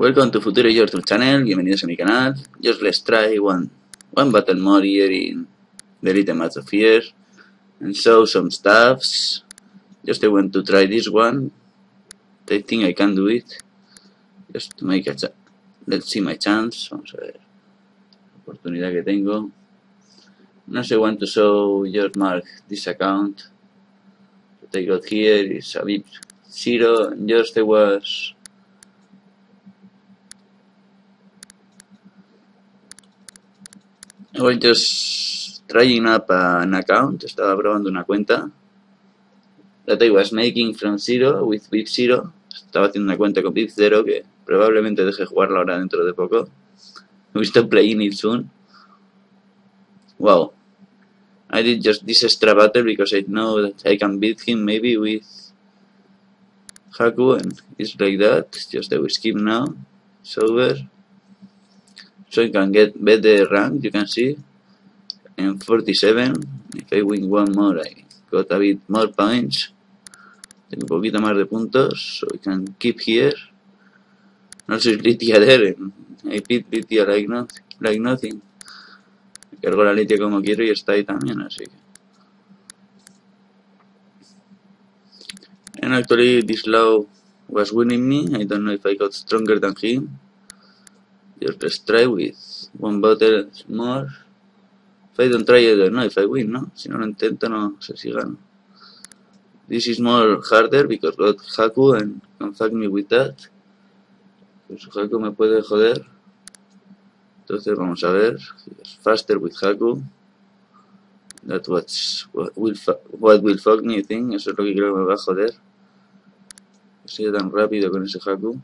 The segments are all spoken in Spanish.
Welcome to Futuro YouTube channel, bienvenidos a mi canal. Just let's try one, one battle mode here in the Elite Match of Fear and show some stuffs. Just I want to try this one. I think I can do it. Just to make a chance. Let's see my chance. Vamos a ver. La oportunidad que tengo. No sé want to show just mark this account. What I got here is a bit zero. Just I was I was just trying up an account, estaba probando una cuenta that I was making from zero with VIP zero. Estaba haciendo una cuenta con VIP zero que probablemente deje jugarla ahora dentro de poco. We stop playing it soon. Wow. I did just this extra battle because I know that I can beat him maybe with Haku and it's like that. Just I will skip now. It's over. So I can get better rank, you can see. In 47, if I win one more, I got a bit more points. Tengo un poquito más de puntos, so I can keep here. No soy Litia there, I beat Litia like, not, like nothing. Cargo la Litia como quiero y está ahí también, así que... And actually this law was winning me, I don't know if I got stronger than him. Just try with one bottle more. If I don't try, I don't know if I win, ¿no? Si no lo intento, no sé si gano. This is more harder because got Haku and can fuck me with that. Pues Haku me puede joder. Entonces vamos a ver. Faster with Haku. That what's, what will, what will fuck me, I think. Eso es lo que creo que me va a joder. Que tan rápido con ese Haku.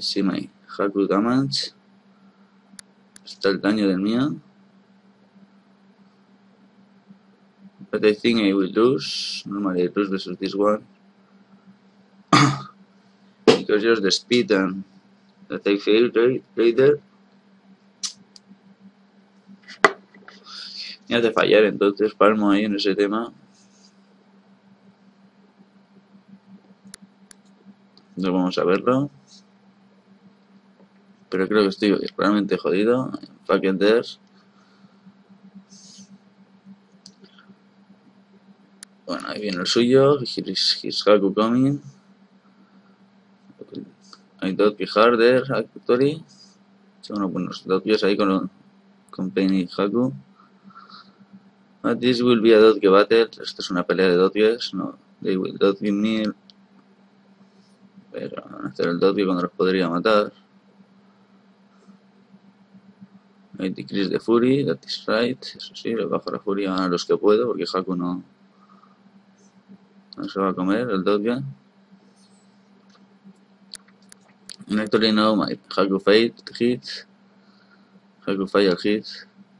See my Haku damage. Está el daño del mío. But I think I will lose. Normally I lose versus this one. because just the speed and that I failed right, right there. Fallar entonces palmo ahí en ese tema. No vamos a verlo pero creo que estoy realmente jodido. There's. Bueno, ahí viene el suyo. His, his Haku coming. Hay Dotki Harder, Actually. Son unos buenos ahí con, con Penny Haku. But this will be a Dotki battle. Esto es una pelea de Dotkies. No, they will Dotki me. Pero van a hacer el Dotki cuando los podría matar. Decrease de Fury, that is right. Eso sí, le bajo la furia a los que puedo, porque Haku no, no se va a comer el Dodge. Actually now my Haku Fate hit. Haku Fire hit.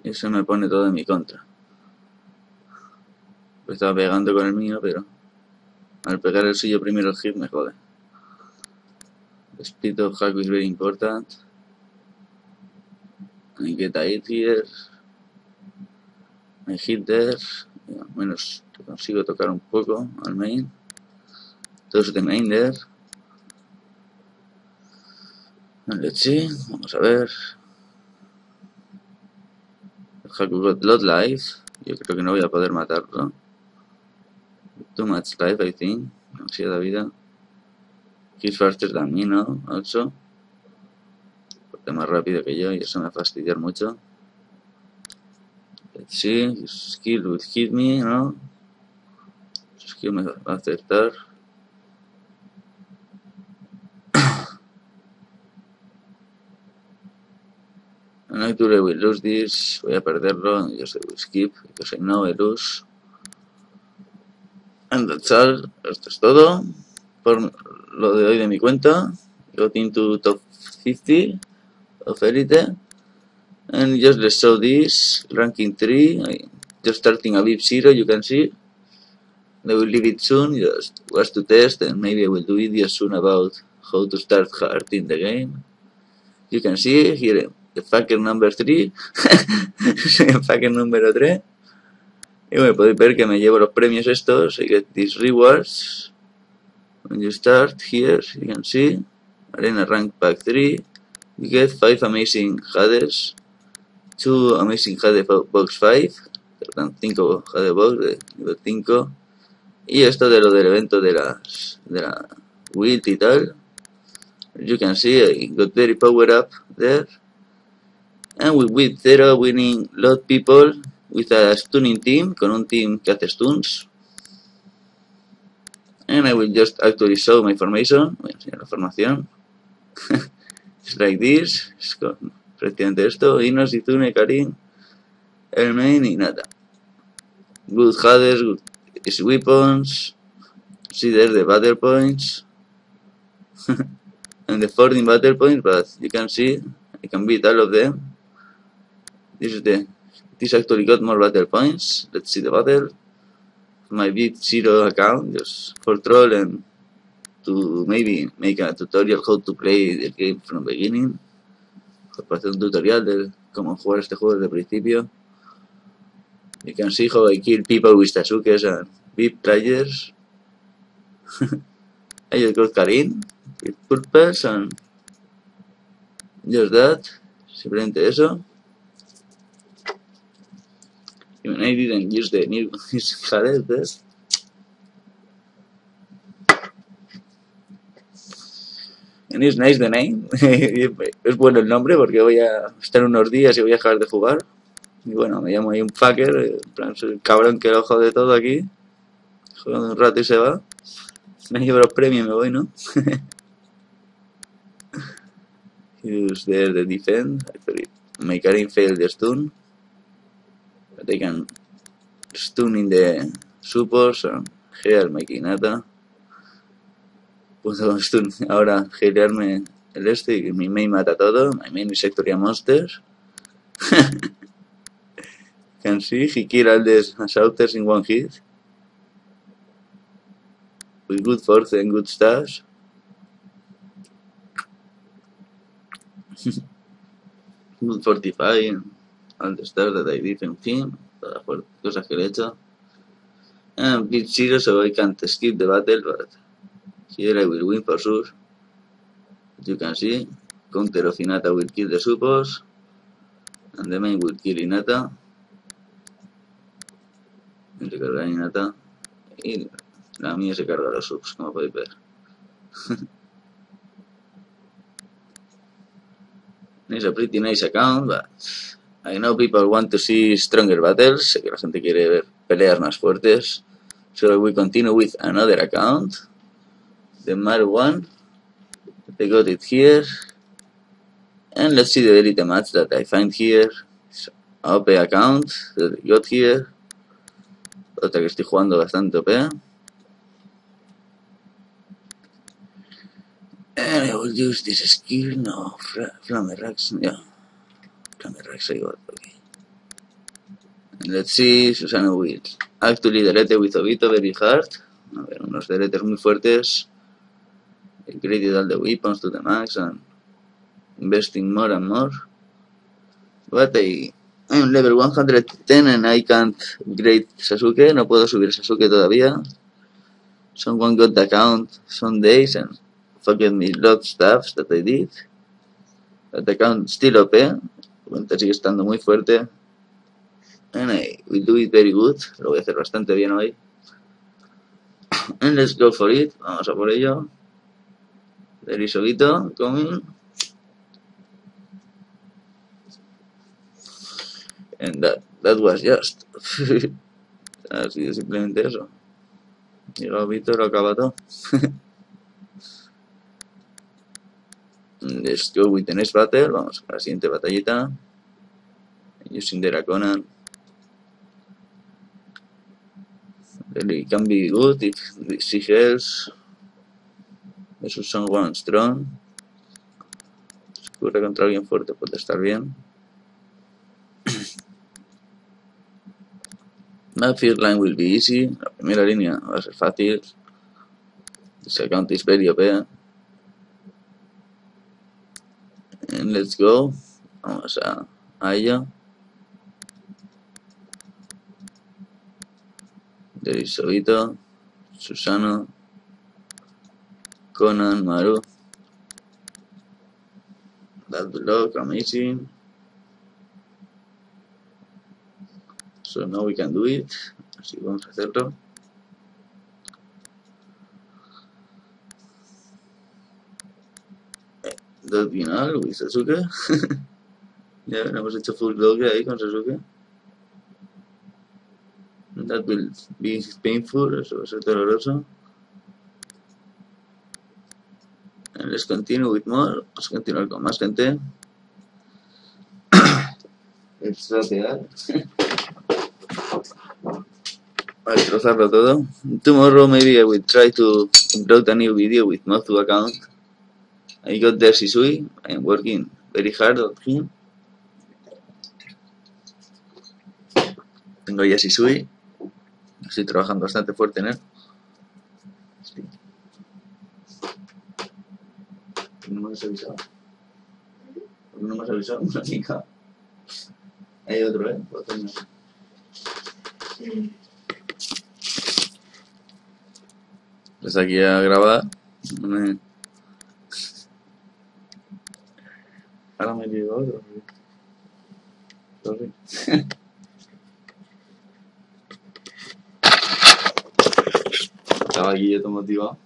Y eso me pone todo en mi contra. Pues estaba pegando con el mío, pero al pegar el suyo primero el hit me jode. The speed of Haku is very important. I get a hit here. I hit there. Y al menos consigo tocar un poco al main. Dos de main there. And let's see. Vamos a ver. Haku got lot life. Yo creo que no voy a poder matarlo. Too much life, I think. Demasiada vida. He's faster than me, no? Also más rápido que yo y eso me va a fastidiar mucho. See, skill will hit me, ¿no? Skill me va a aceptar. And actually will lose this, voy a perderlo, yo sé, will skip, because I know I lose. And that's all, esto es todo por lo de hoy de mi cuenta. Got into top 50 of Elite and just let's show this ranking 3 just starting a VIP 0 you can see. I will leave it soon just was to test and maybe I will do videos soon about how to start hard in the game. You can see here the fucker number 3 fucker número 3 y bueno podéis ver que me llevo los premios estos I get these rewards. When you start here, you can see Arena Rank Pack 3, you get 5 amazing Hades, 2 amazing Hades Box 5, 5 Hades Box de nivel 5, y esto de lo del evento de las de la Wilt y tal, you can see I got very power up there, and with, with Zero winning lot people with a stunning team, con un team que hace stuns, and I will just actually show my formation, voy a enseñar la formación, it's like this, es prácticamente esto, Inos, Izune, Karim, el main y nada. Good Hades, good is weapons, see there's the battle points, and the 14 battle points, but you can see, I can beat all of them. This is the, this actually got more battle points, let's see the battle. My bit zero account, just for troll and to maybe make a tutorial how to play the game from beginning. Para hacer un tutorial de cómo jugar este juego desde el principio. You can see how I kill people with Sasuke's and VIP players. I just got Karin purpose and just that. Simplemente eso. Even I didn't use the new Hades it's nice the name. es bueno el nombre porque voy a estar unos días y voy a dejar de jugar. Y bueno, me llamo ahí un fucker, soy el cabrón que lo jode todo aquí. Juega un rato y se va. Me llevo los premios y me voy, ¿no? Use there the defend. My Karin failed the stun. I can stun in the supports and here making nada. Puedo ahora healearme el este y mi main mata todo. My main is Sectoria Monsters. can see he killed all the assaulters in one hit. With good force and good stats. good fortifying all the stars that I did in him. Todas las cosas que le he hecho. And beat zero so I can't skip the battle, but here I will win for sure. You can see, counter of Inata will kill the suppos, and the main will kill Inata. recargar Inata y la mía se carga los subs, como podéis ver. it's a pretty nice account, but I know people want to see stronger battles, sé que la gente quiere ver peleas más fuertes. So we continue with another account, the Maru one. I got it here. And let's see the elite match that I find here. OP account that I got here. Otra que estoy jugando bastante OP. And I will use this skill, no, Flame Rax, yeah. Flame Rax I got, okay. And let's see, Susana will actually delete with Obito very hard. A ver, unos deletes muy fuertes. Upgraded all the weapons to the max and investing more and more. But I, I'm level 110 and I can't upgrade Sasuke. No puedo subir Sasuke todavía. Someone got the account some days and forget me lot stuff that I did. The account still OP. Cuenta sigue estando muy fuerte. And I will do it very good. Lo voy a hacer bastante bien hoy. And let's go for it. Vamos a por ello. There is Obito coming. And that, that was just. Así de simplemente eso. Llega Obito y lo acaba todo. Let's go with the next battle. Vamos con la siguiente batallita. Using the Conan. Really can be good if she helps. Versus someone strong. Ocurre contra alguien fuerte puede estar bien. My first line will be easy. La primera línea va a ser fácil. This account is very OP. And let's go. Vamos a, a ello. There is Obito, Susano, Conan, Maru. That block, amazing. So now we can do it. Así vamos a hacerlo. Dot final with Sasuke. ya hemos hecho full bloque ahí con Sasuke. That will be painful, eso va a ser doloroso. And let's continue with more. Vamos a continuar con más gente. Let's rapear. a destrozarlo todo. Tomorrow maybe I will try to upload a new video with Mozu account. I got there Shisui. I am working very hard on him. Tengo ya Shisui. Estoy trabajando bastante fuerte en él. Sí. ¿Por qué no me has avisado? ¿Por qué no me has avisado? Una chica. Hay otro, ¿eh? Pues aquí a grabar. Me- Ahora me llegó otro. Sorry. Estaba aquí yo todo motivado.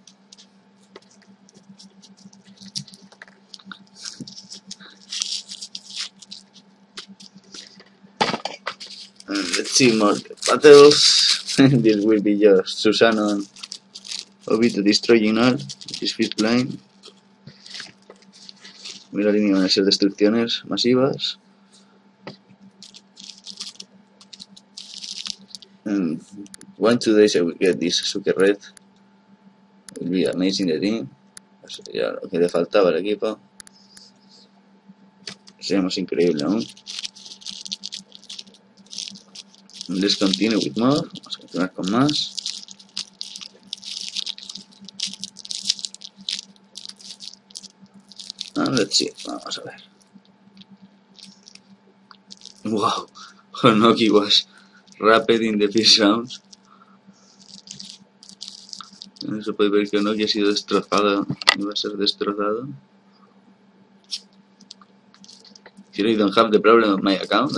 More battles. this will be just Susano and Obito destroying all. This fifth line. Mira, línea van a ser destrucciones masivas. And one, two days I will get this Suke Red. Will be amazing the team. Ya lo que le faltaba al equipo. Sería más increíble aún. Let's continue with more. Vamos a continuar con más. Ah, let's see. Vamos a ver. Wow. Honoki was rapid in the first rounds. Se puede ver que Honoki ha sido destrozado. Iba a ser destrozado. You don't have the problem of my account.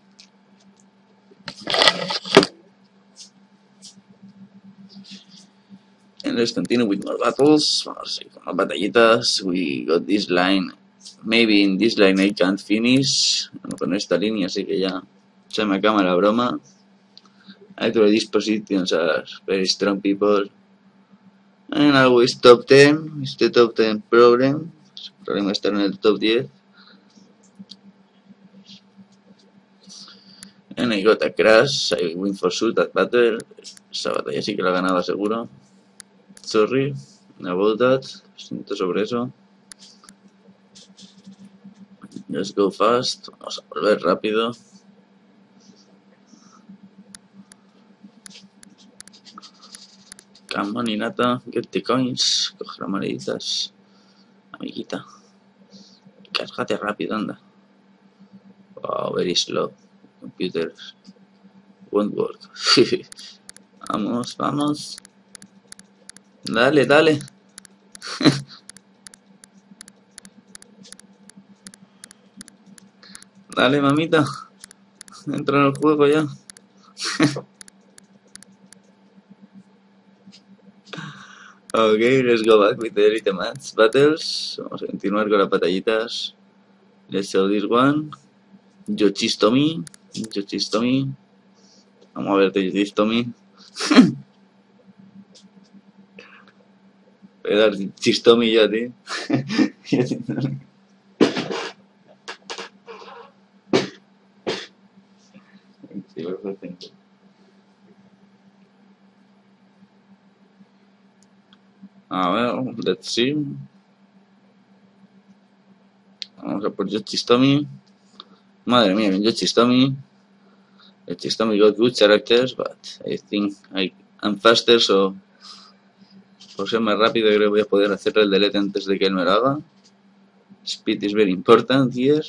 let's continue with more battles. Más batallitas. We got this line. Maybe in this line I can't finish. Bueno, con esta línea así que ya se me acaba la broma. Actually, these positions are very strong people. And always top 10. It's the top 10 problem. El problema es estar en el top 10. And I got a crash. I win for sure that battle. Esa batalla sí que la ganaba seguro. Sorry about that. Siento sobre eso. Let's go fast. Vamos a volver rápido. Come on, Inata. Get the coins. Coge las moneditas. Amiguita. Cárgate rápido, anda. Wow, very slow. Computers won't work. vamos, vamos. Dale, dale. dale, mamita. Entra en el juego ya. ok, let's go back with the Elite Battles. Vamos a continuar con las batallitas. Let's show this one. Yochistomi. Yochistomi. Vamos a ver Yochistomi. Voy a dar chistomi ya, tío. A ver, let's see. Vamos a por Yochistomi. Madre mía, Yochistomi. The Chistomi got good characters, but I think I, I'm faster, so por ser más rápido creo que voy a poder hacer el delete antes de que él me lo haga. Speed is very important here.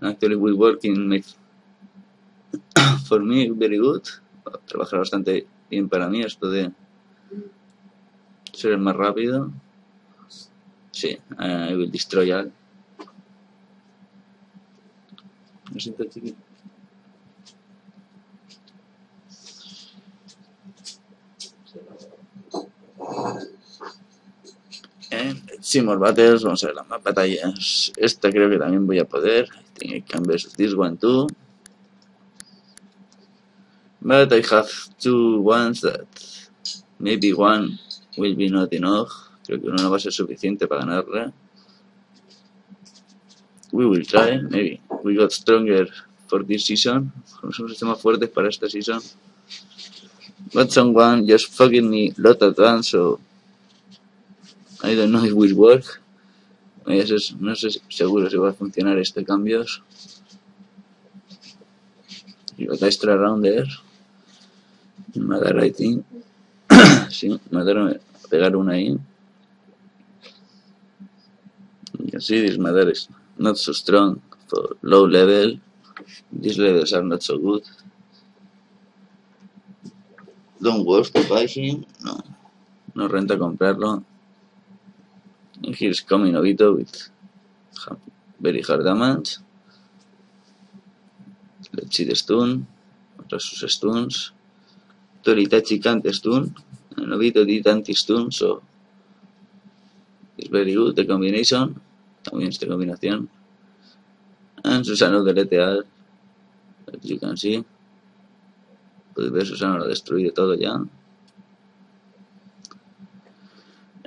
Actually, we working make for me very good. Trabajar bastante bien para mí esto de ser el más rápido. Sí, I will destroy all. Lo siento, chiqui. More battles, vamos a ver las más batallas. Esta creo que también voy a poder. I can versus this one too. But I have two ones that maybe one will be not enough. Creo que uno no va a ser suficiente para ganarle. We will try, maybe. We got stronger for this season. Somos más fuertes para esta season. But someone just fucking me lot advance, so I don't know if will work. Eso es- no sé seguro si va a funcionar este cambios. You got extra round there. Madara, I think. sí, pegar una ahí. Can see this Madara is not so strong for low level. These levels are not so good. Don't worth to buy him. No. No renta comprarlo. Here's coming Obito with very hard damage. Let's see the stun. Otros sus stuns. Toritachi can't stun. And Obito did anti-stun, so it's very good. The combination. También esta combinación. And Susano delete all. As you can see. Ver Susano lo ha destruido todo ya.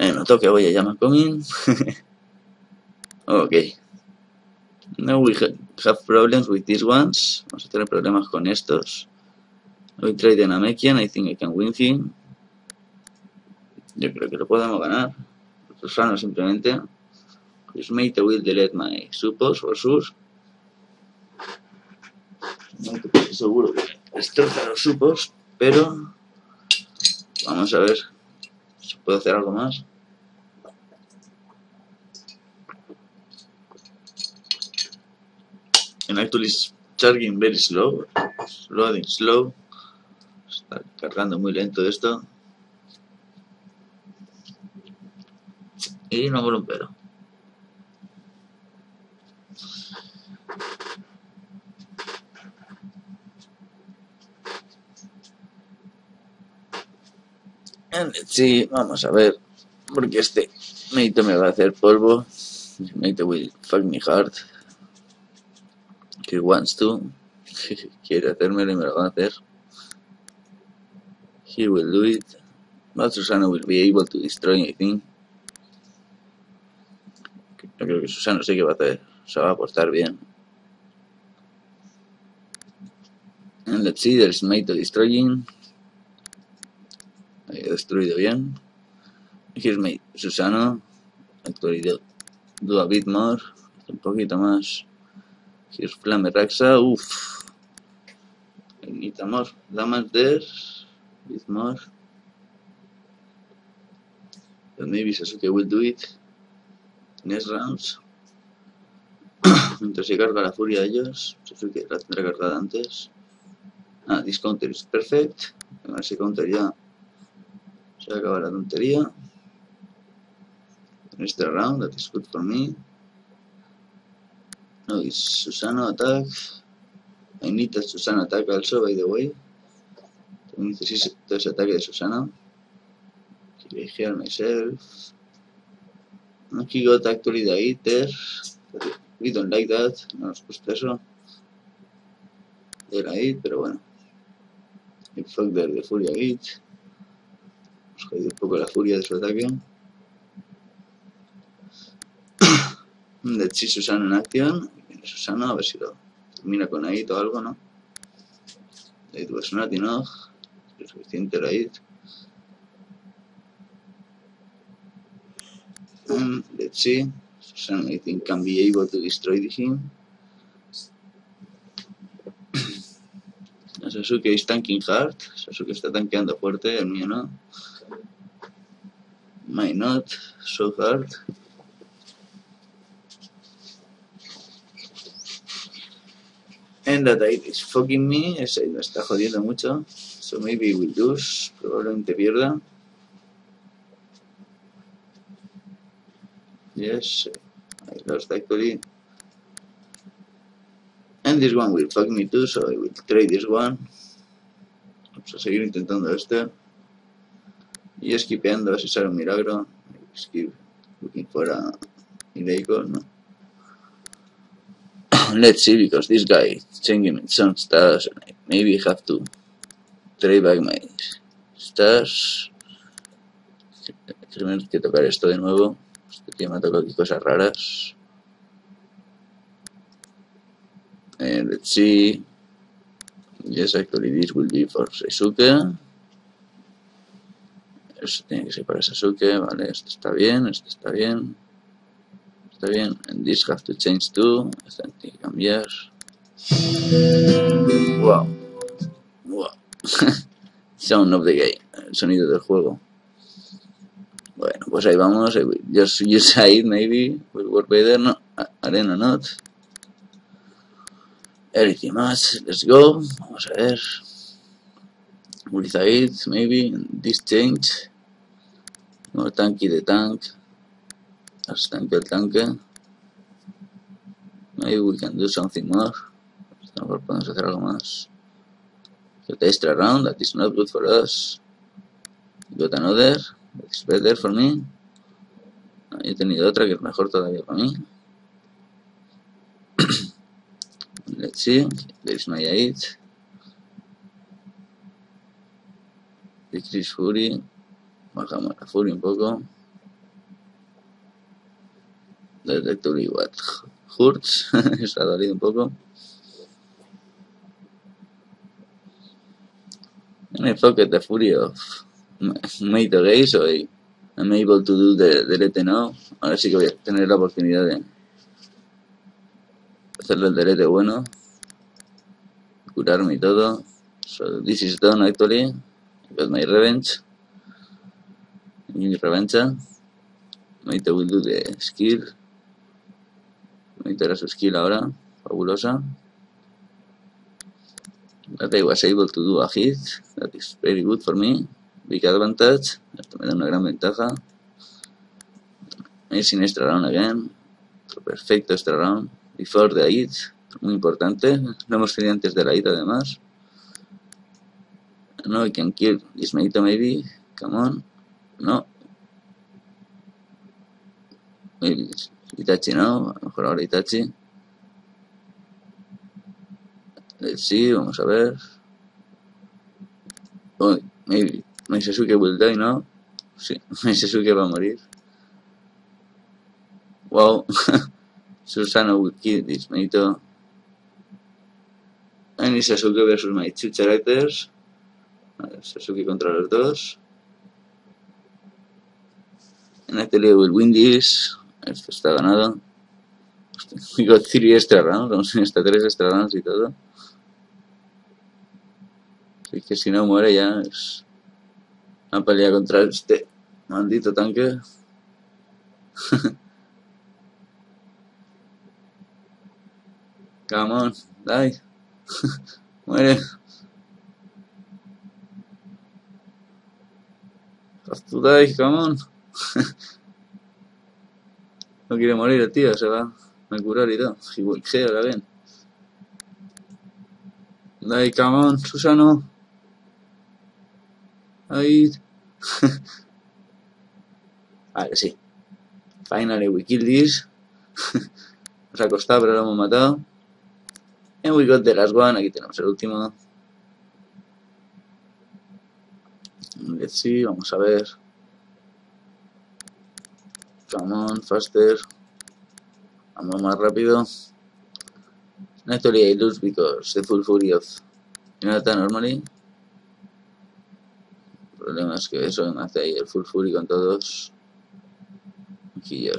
Eh, noto que voy a llamar coming. ok. Now we ha- have problems with these ones. Vamos a tener problemas con estos. We try the Namekian. I think I can win him. Yo creo que lo podemos ganar. Susano simplemente. His mate will delete my suppos for sure. No seguro que destroza los supos, pero vamos a ver si puedo hacer algo más. Actually is charging very slow, loading slow. Está cargando muy lento esto. Y no me lo pero. See, vamos a ver, porque este Meito me va a hacer polvo. Meito will fuck me hard. He wants to. Quiere hacérmelo y me lo va a hacer. He will do it. But Susano will be able to destroy, I think. Yo creo que Susano sí que va a hacer. Se va a portar bien. And let's see, there's Meito destroying. Ahí he destruido bien. Here's my Susano. Actually do, do a bit more. Un poquito más. Here's Flame Raxa. Uff. I need a more damage there. Bit more. But maybe Sasuke will do it. Next rounds. Mientras se carga la furia de ellos. Sasuke la tendrá cargada antes. Ah, this counter is perfect. Con ese counter ya se acaba la tontería. Extra round, that is good for me. No, Susano attack. I need that Susano attack also, by the way. Necesito ese ataque de Susano. Heal myself? He got actually the hitter. We don't like that. No nos gusta eso. De la hit, pero bueno. Y fuck there, de furia hit. Hemos jodido un poco la furia de su ataque. Let's see Susano en acción. Susano, a ver si lo termina con Aid o algo, ¿no? Aid was not enough. Es suficiente la Aid. Um, let's see. Susano, I think, can be able to destroy him. Sasuke is tanking hard. Sasuke está tanqueando fuerte, el mío no. My not so hard. And that it is fucking me. Ese me está jodiendo mucho. So maybe we'll lose. Probablemente pierda. Yes, I lost actually. And this one will fuck me too, so I will trade this one. Vamos a seguir intentando este. Y esquipeando si sale un milagro. Skip looking for a miracle, no. Let's see, because this guy changing some stars, and I maybe have to trade back my stars. Primero que tocar esto de nuevo. Este tío me ha tocado aquí cosas raras. And let's see. Yes, actually this will be for Sasuke. Eso tiene que ser para Sasuke, vale, esto está bien, esto está bien. Está bien, and this have to change too. Esto tiene que cambiar. Wow. Wow. Sound of the game, el sonido del juego. Bueno, pues ahí vamos. Just use Said, maybe. Will work better. No, Arena not. Everything much. Let's go. Vamos a ver. With Said, maybe. This change. More tanky the tank. As tanque el tanque. Maybe we can do something more. A lo mejor podemos hacer algo más. Get extra round. That is not good for us. Got another. It's better for me. He tenido otra que es mejor todavía para mí. Let's see. There's my 8. Decrease Fury. Bajamos la Fury un poco. Detectory what hurts. Está dolido un poco. And I forget the Fury of made the so I, I'm able to do the delete now. Ahora sí que voy a tener la oportunidad de hacerle el delete bueno, curarme y todo. So this is done actually. Got my revenge. Mi revancha. Maite will do the skill. Maite hará su skill ahora. Fabulosa. But I was able to do a hit. That is very good for me. Big advantage. Esto me da una gran ventaja. Amazing extra round again. Perfecto extra round. Before the hit. Muy importante. Lo hemos tenido antes de la hit además. No, we can kill this Meito maybe. Come on. No. Maybe Itachi no. Mejor ahora Itachi. Let's see, vamos a ver. Maybe. My will die, ¿no? Sí, my va a morir. Wow. Susano will kill this Meito. And Sasuke versus my two characters. Sasuke contra los dos. And actually I will win this. Esto está ganado. Three extra rounds. Vamos en hasta tres extra rounds y todo. Así que si no muere ya es una pelea contra este maldito tanque. Come on, die. muere. Have to die, come on. no quiere morir el tío, se va a curar y todo. Heal again. Die, come on, Susano. Ahí. vale, sí. Finally we kill this. Nos ha costado, pero lo hemos matado. And we got the last one. Aquí tenemos el último. Let's see, vamos a ver. Come on, faster. Vamos más rápido. Naturally I lose because the full fury of Hinata normally. El problema es que eso me hace ahí el full fury con todos. Aquí ya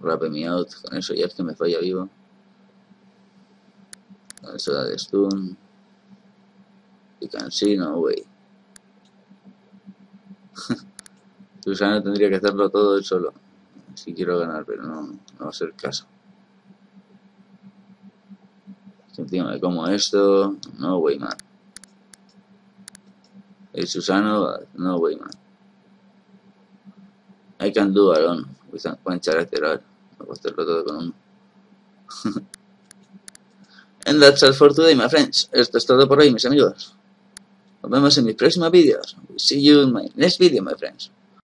rape me out. Con eso ya es que me falla vivo. Eso da de stun. You can see no way. Susana tendría que hacerlo todo él solo. Si quiero ganar, pero no, no va a ser el caso. Encima me como esto, no way man. El Susano, no way man. I can do alone with one character. No puedo hacerlo todo con uno. And that's all for today, my friends. Esto es todo por hoy, mis amigos. Nos vemos en mis próximos vídeos. See you in my next video, my friends.